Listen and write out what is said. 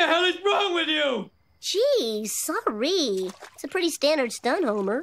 the hell is wrong with you? Gee, sorry. It's a pretty standard stunt, Homer.